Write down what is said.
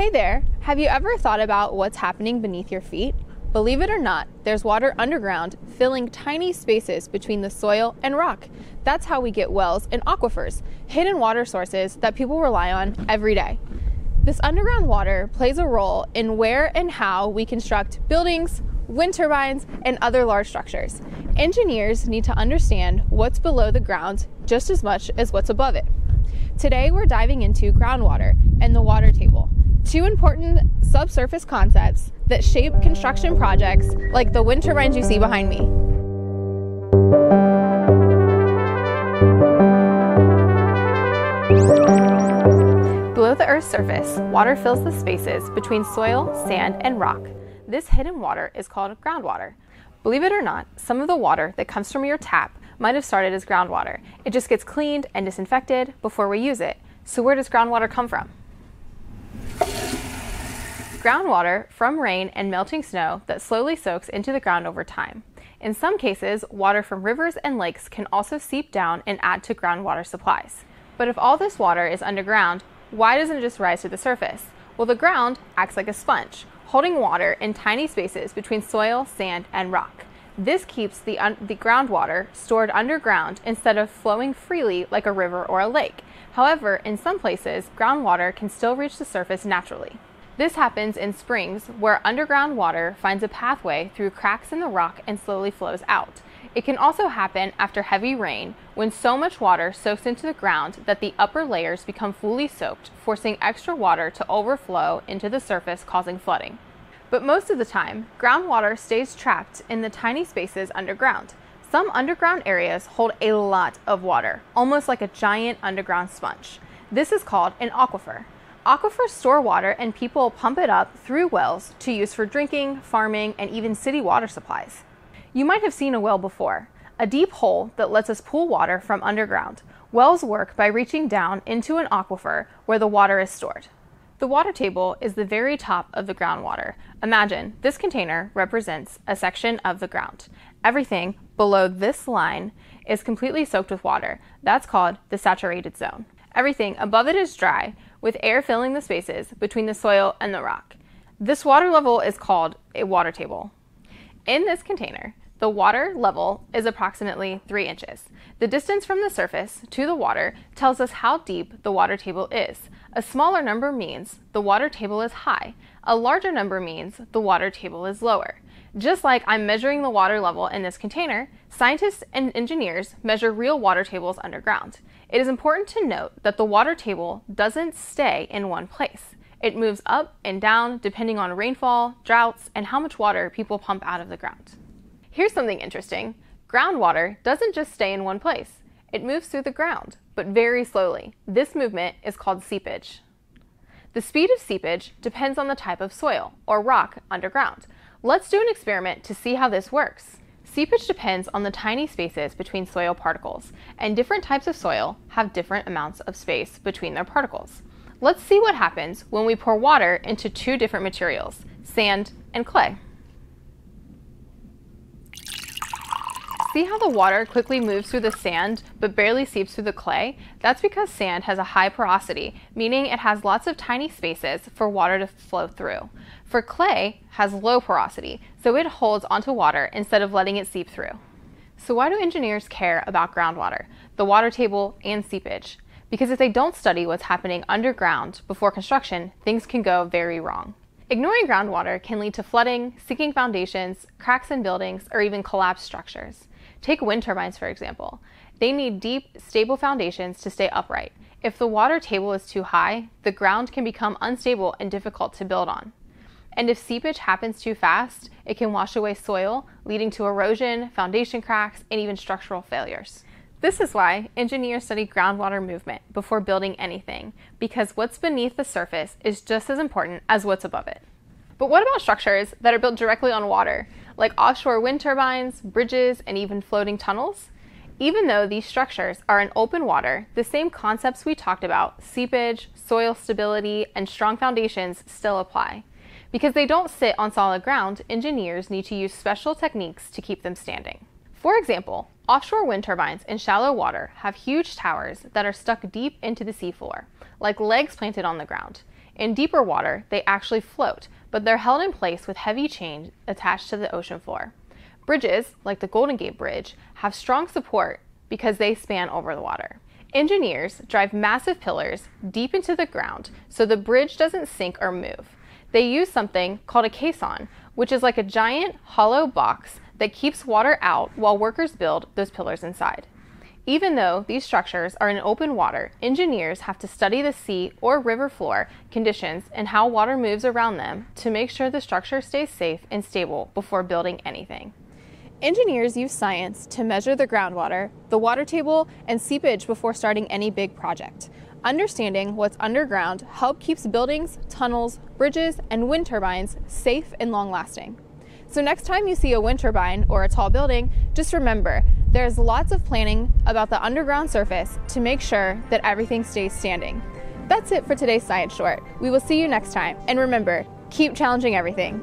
Hey there! Have you ever thought about what's happening beneath your feet? Believe it or not, there's water underground filling tiny spaces between the soil and rock. That's how we get wells and aquifers, hidden water sources that people rely on every day. This underground water plays a role in where and how we construct buildings, wind turbines, and other large structures. Engineers need to understand what's below the ground just as much as what's above it. Today, we're diving into groundwater and the water table, two important subsurface concepts that shape construction projects like the wind turbines you see behind me. Below the Earth's surface, water fills the spaces between soil, sand, and rock. This hidden water is called groundwater. Believe it or not, some of the water that comes from your tap might have started as groundwater. It just gets cleaned and disinfected before we use it. So, where does groundwater come from? Groundwater from rain and melting snow that slowly soaks into the ground over time. In some cases, water from rivers and lakes can also seep down and add to groundwater supplies. But if all this water is underground, why doesn't it just rise to the surface? Well, the ground acts like a sponge, holding water in tiny spaces between soil, sand, and rock. This keeps the, the groundwater stored underground instead of flowing freely like a river or a lake. However, in some places, groundwater can still reach the surface naturally. This happens in springs where underground water finds a pathway through cracks in the rock and slowly flows out. It can also happen after heavy rain when so much water soaks into the ground that the upper layers become fully soaked, forcing extra water to overflow into the surface, causing flooding. But most of the time, groundwater stays trapped in the tiny spaces underground. Some underground areas hold a lot of water, almost like a giant underground sponge. This is called an aquifer. Aquifers store water and people pump it up through wells to use for drinking, farming, and even city water supplies. You might have seen a well before, a deep hole that lets us pull water from underground. Wells work by reaching down into an aquifer where the water is stored. The water table is the very top of the groundwater. Imagine this container represents a section of the ground. Everything below this line is completely soaked with water. That's called the saturated zone. Everything above it is dry, with air filling the spaces between the soil and the rock. This water level is called a water table. In this container, the water level is approximately 3 inches. The distance from the surface to the water tells us how deep the water table is. A smaller number means the water table is high. A larger number means the water table is lower. Just like I'm measuring the water level in this container, scientists and engineers measure real water tables underground. It is important to note that the water table doesn't stay in one place. It moves up and down depending on rainfall, droughts, and how much water people pump out of the ground. Here's something interesting. Groundwater doesn't just stay in one place. It moves through the ground, but very slowly. This movement is called seepage. The speed of seepage depends on the type of soil or rock underground. Let's do an experiment to see how this works. Seepage depends on the tiny spaces between soil particles, and different types of soil have different amounts of space between their particles. Let's see what happens when we pour water into two different materials, sand and clay. See how the water quickly moves through the sand but barely seeps through the clay? That's because sand has a high porosity, meaning it has lots of tiny spaces for water to flow through. For clay has low porosity, so it holds onto water instead of letting it seep through. So why do engineers care about groundwater, the water table, and seepage? Because if they don't study what's happening underground before construction, things can go very wrong. Ignoring groundwater can lead to flooding, sinking foundations, cracks in buildings, or even collapsed structures. Take wind turbines, for example. They need deep, stable foundations to stay upright. If the water table is too high, the ground can become unstable and difficult to build on. And if seepage happens too fast, it can wash away soil, leading to erosion, foundation cracks, and even structural failures. This is why engineers study groundwater movement before building anything, because what's beneath the surface is just as important as what's above it. But what about structures that are built directly on water? like offshore wind turbines, bridges, and even floating tunnels. Even though these structures are in open water, the same concepts we talked about, seepage, soil stability, and strong foundations, still apply. Because they don't sit on solid ground, engineers need to use special techniques to keep them standing. For example, offshore wind turbines in shallow water have huge towers that are stuck deep into the seafloor, like legs planted on the ground. In deeper water, they actually float, but they're held in place with heavy chains attached to the ocean floor. Bridges, like the Golden Gate Bridge, have strong support because they span over the water. Engineers drive massive pillars deep into the ground so the bridge doesn't sink or move. They use something called a caisson, which is like a giant hollow box that keeps water out while workers build those pillars inside. Even though these structures are in open water, engineers have to study the sea or river floor conditions and how water moves around them to make sure the structure stays safe and stable before building anything. Engineers use science to measure the groundwater, the water table, and seepage before starting any big project. Understanding what's underground helps keeps buildings, tunnels, bridges, and wind turbines safe and long lasting. So next time you see a wind turbine or a tall building, just remember there's lots of planning about the underground surface to make sure that everything stays standing. That's it for today's Science Short. We will see you next time. And remember, keep challenging everything.